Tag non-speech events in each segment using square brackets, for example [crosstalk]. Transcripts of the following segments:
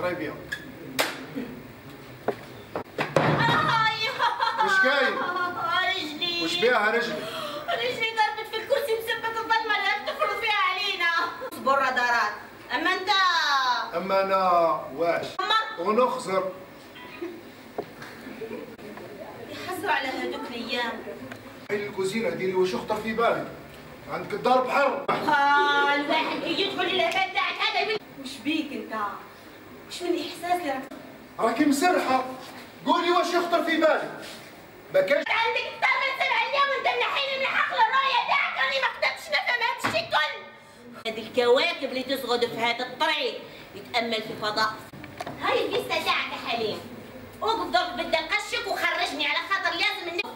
ثلاث سوايع ضريبية وش كاين؟ رجلي. وش بيها رجلي؟ رجلي ضربت في الكرسي بسبة الظلمة اللي تفرض فيها علينا. اصبر رادارات أما أنت؟ أما أنا واش ونخزر. يحزروا على هذوك الأيام. هاي الكوزينة ديري وش يخطر في بالك؟ عندك الدار بحر. آه الواحد كي يدخل العباد تاعك هذا وش بيك أنت؟ وش من الاحساس اللي راك راكي مسرحة. قولي وش يخطر في بالك. ما كانش عندك أكثر من سبع أيام وانت منحيني من حقل الرؤية تاعك راني ما قدرتش نفهم هذا الشيء كل. هذه الكواكب اللي تسغد في هذا الطريق يتأمل في الفضاء. هاي الفيستا تاعك يا حليم. أوقف ضرب بدي نقشك وخرجني على خاطر لازم الناس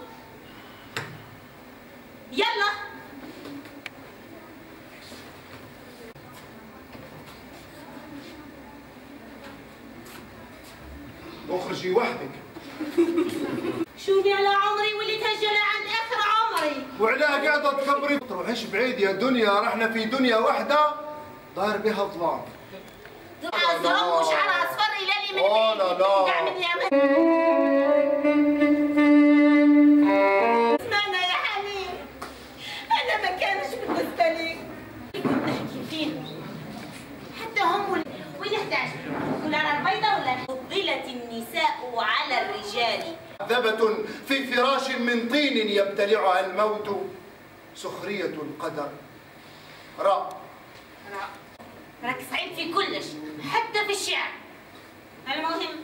اخرجي وحدك. شوفي على عمري واللي تهجل عند آخر عمري. وعلاه قاعدة تكبري تروحيش بعيد يا دنيا رحنا في دنيا واحدة دار بها الظلام. ازرق وشعرها أصفر إلى لي من أوه لا لا. الرجال ذبة في فراش من طين يبتلعها الموت سخرية القدر. راء. راك صعيب في كلش. حتى في الشعر. المهم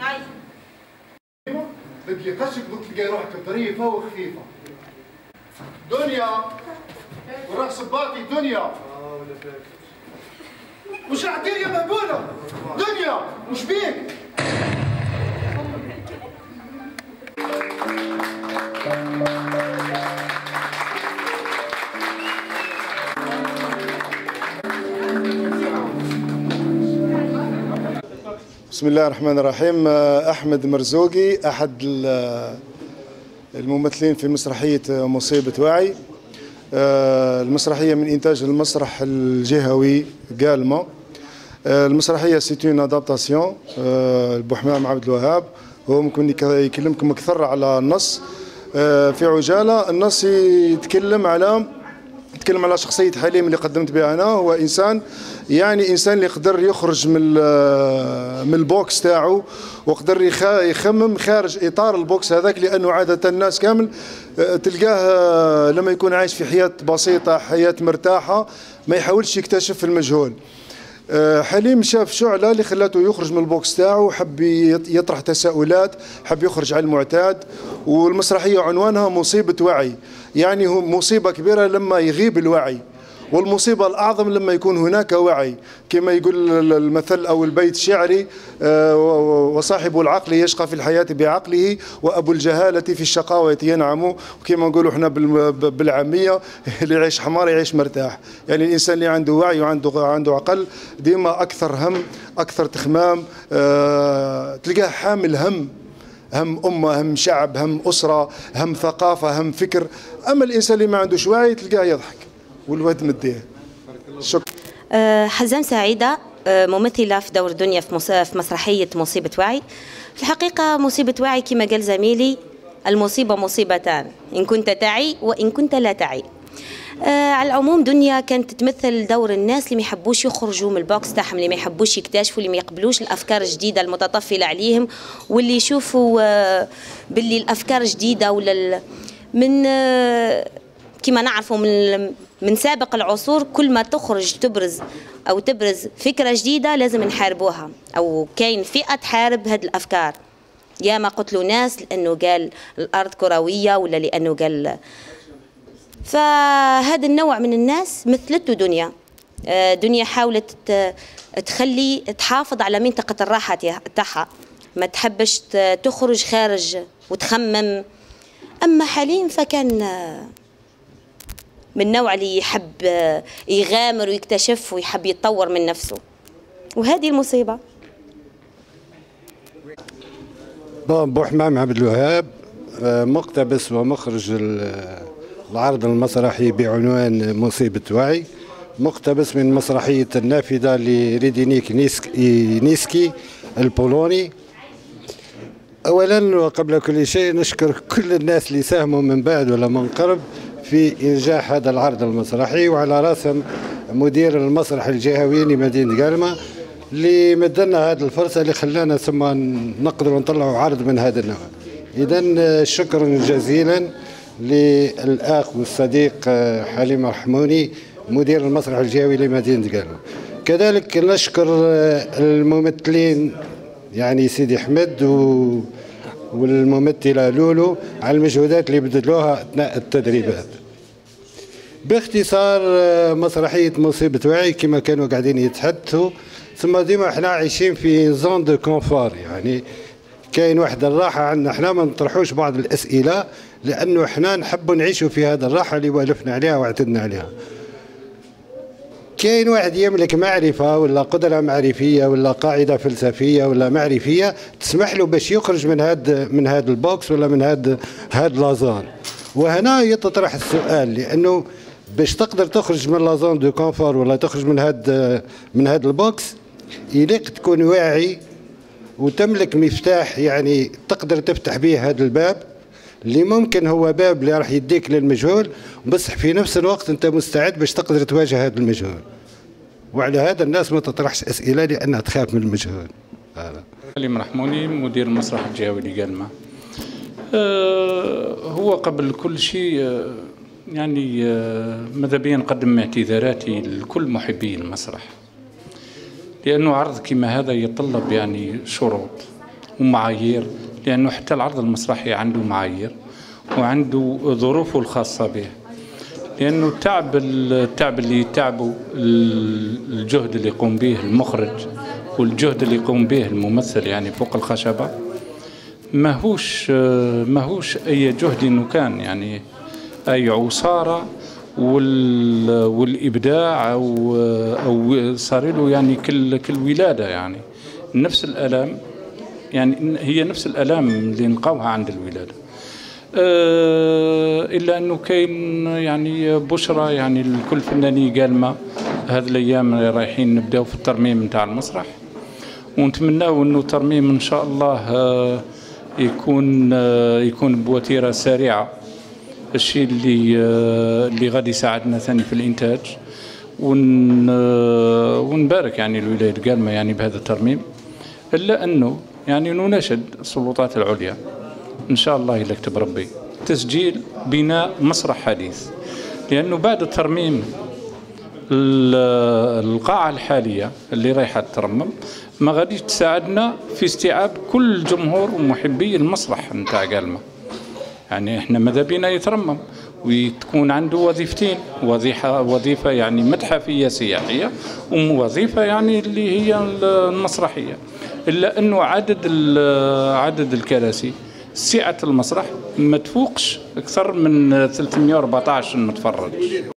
هاي. بدي قشك دوك تلقاي روحك ظريفة وخفيفة. دنيا. وراح صباطي دنيا. وش راح دير يا مهبولة دنيا. وش بيك. بسم الله الرحمن الرحيم. أحمد مرزوقي أحد ال- الممثلين في مسرحية مصيبة وعي. آه، المسرحية من إنتاج المسرح الجهوي قالما آه، المسرحية c'est une adaptation لبوحمام عبد الوهاب. هو ممكن يك- يكلمكم أكثر على النص. آه، في عجالة النص يتكلم على نتكلم على شخصية حليم اللي قدمت بها أنا. هو إنسان يعني إنسان اللي يقدر يخرج من من ال box تاعو ويقدر يخ- يخمم خارج إطار ال box هذاك لأنه عادة الناس كامل آه، تلقاه آه، لما يكون عايش في حياة بسيطة حياة مرتاحة ما يحاولش يكتشف المجهول. آه، حليم شاف شعلة اللي خلاته يخرج من البوكس تاعو حب يط- يطرح تساؤلات حب يخرج على المعتاد والمسرحية عنوانها مصيبة وعي. يعني مصيبة كبيرة لما يغيب الوعي. والمصيبة الأعظم لما يكون هناك وعي. كما يقول ال- المثل أو البيت الشعري آه، وصاحب العقل يشقى في الحياة بعقله وأبو الجهالة في الشقاوة ينعم. وكما نقولوا إحنا بالعامية [laughs] اللي يعيش حمار يعيش مرتاح. يعني الإنسان اللي عنده وعي وعنده عنده عقل ديما أكثر هم أكثر تخمام آه، تلقاه حامل هم. هم أمة هم شعب هم أسرة هم ثقافة هم فكر. أما الإنسان اللي ما عندوش وعي تلقاه يضحك. والواد مديه شكرا أه، حزام سعيدة أه، ممثلة في دور دنيا في مس- في مسرحية مصيبة وعي. في الحقيقة مصيبة وعي كما قال زميلي المصيبة مصيبتان إن كنت تعي وإن كنت لا تعي. آه على العموم دنيا كانت تمثل دور الناس اللي ما يحبوش يخرجوا من البوكس تاعهم اللي ما يحبوش يكتشفوا اللي ما يقبلوش الأفكار الجديدة المتطفلة عليهم واللي يشوفوا آه باللي الأفكار جديده ولا من آه كما نعرفوا من من سابق العصور كل ما تخرج تبرز أو تبرز فكرة جديدة لازم نحاربوها أو كاين فئة تحارب هذه الأفكار. يا ما قتلوا ناس لأنه قال الأرض كروية ولا لأنه قال فهذا النوع من الناس مثلته دنيا. آه، دنيا حاولت تخلي تحافظ على منطقة الراحة تاع- تاعها. ما تحبش تخرج خارج وتخمم. أما حليم فكان من النوع اللي يحب آه، يغامر ويكتشف ويحب يتطور من نفسه. وهذه المصيبة. بو حمام عبد الوهاب آه، مقتبس ومخرج ال- العرض المسرحي بعنوان مصيبة وعي. مقتبس من مسرحية النافذة لريدينيك نيسكي البولوني. أولا وقبل كل شيء نشكر كل الناس اللي ساهموا من بعد ولا من قرب. في إنجاح هذا العرض المسرحي وعلى راسهم مدير المسرح الجهوي لمدينة قالمة اللي مدنا هذه الفرصة اللي خلانا ثم نقدر نطلعوا عرض من هذا النوع. إذا شكرا جزيلا للأخ والصديق حليم الرحموني مدير المسرح الجهوي لمدينة قالمة كذلك نشكر الممثلين يعني سيدي أحمد و والممثلة لولو على المجهودات اللي بذلوها أثناء التدريبات. باختصار مسرحية مصيبة وعي كما كانوا قاعدين يتحدثوا. ثم ديما إحنا عايشين في zone de confort يعني كاين واحد الراحة عندنا إحنا ما نطرحوش بعض الأسئلة لأنه إحنا نحب نعيشوا في هذا الراحة اللي والفنا عليها واعتدنا عليها. كاين واحد يملك معرفة ولا قدرة معرفية ولا قاعدة فلسفية ولا معرفية تسمح له باش يخرج من هاد من هاد ال box ولا من هاد هاد la zone وهنا يتطرح السؤال لأنه باش تقدر تخرج من la zone de confort ولا تخرج من هاد من هاد ال box يليق تكون واعي وتملك مفتاح يعني تقدر تفتح به هذا الباب. اللي ممكن هو باب اللي راح يديك للمجهول بصح في نفس الوقت أنت مستعد باش تقدر تواجه هذا المجهول. وعلى هذا الناس ما تطرحش أسئلة لأنها تخاف من المجهول. سليم رحموني مدير المسرح الجهوي لقلمة أه هو قبل كل شيء أه يعني أه ماذا بيا نقدم اعتذاراتي لكل محبي المسرح لأنه عرض كما هذا يتطلب يعني شروط ومعايير. لأنه حتى العرض المسرحي عنده معايير وعنده ظروفه الخاصة به. لأنه التعب التعب اللي تعبه الجهد اللي يقوم به المخرج والجهد اللي يقوم به الممثل يعني فوق الخشبة. ماهوش ماهوش أي جهد كان يعني أي عصارة والإبداع أو أو صار له يعني كل كل ولادة يعني. نفس الآلام يعني هي نفس الألام اللي نلقاوها عند الولادة. أه إلا أنه كاين يعني بشرى يعني لكل فناني قالمه هذه الأيام رايحين نبداو في الترميم نتاع المسرح. ونتمناو أنه ترميم إن شاء الله أه يكون أه يكون بوتيرة سريعة. الشيء اللي اللي غادي يساعدنا ثاني في الإنتاج. ون ونبارك يعني الولاية قالمه يعني بهذا الترميم. إلا أنه يعني نناشد السلطات العليا. إن شاء الله يكتب ربي. تسجيل بناء مسرح حديث. لأنه بعد الترميم القاعة الحالية اللي رايحة ترمم ما غاديش تساعدنا في استيعاب كل جمهور ومحبي المسرح نتاع قالمة يعني إحنا ماذا بينا يترمم وتكون عنده وظيفتين وظيفة وظيفة يعني متحفية سياحية ووظيفة يعني اللي هي المسرحية. إلا أنه عدد عدد الكراسي سعة المسرح ما تفوقش أكثر من 314 متفرج